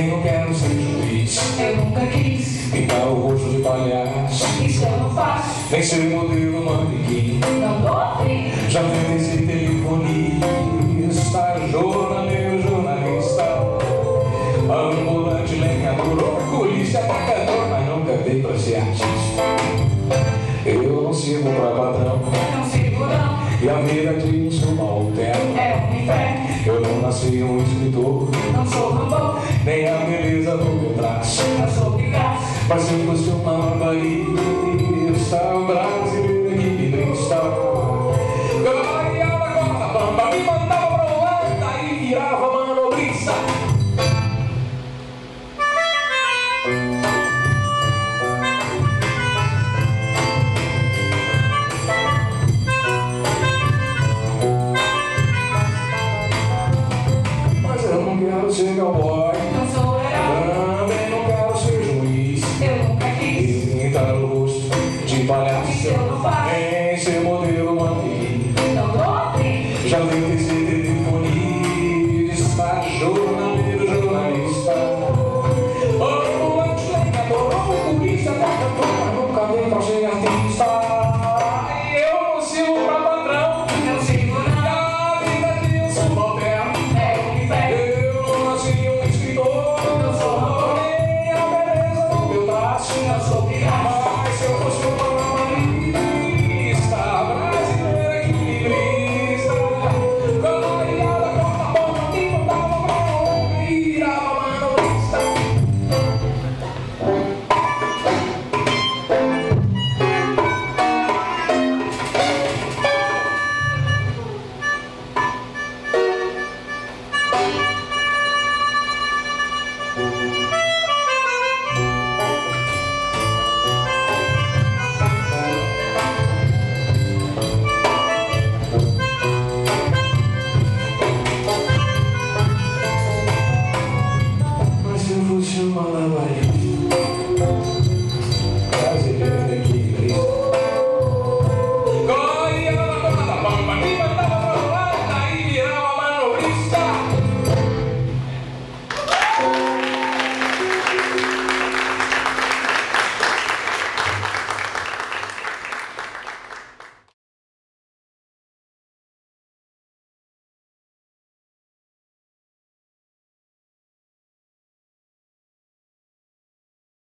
também eu quero ser juiz. Eu nunca quis pintar o rosto de palhaço. Isso eu não faço. Nem ser modelo manequim. Não dou a Já forneci telefonista, jornaleiro, jornalista, ambulante, lenhador, oculista, atacador, mas nunca dei pra ser artista. Eu não sirvo pra patrão. Não sirvo não. E a vida de um subalterno. É um inferno. Eu não nasci um escritor. Não sou cantor nem a beleza do Picasso. Mas se fosse uma barbaria,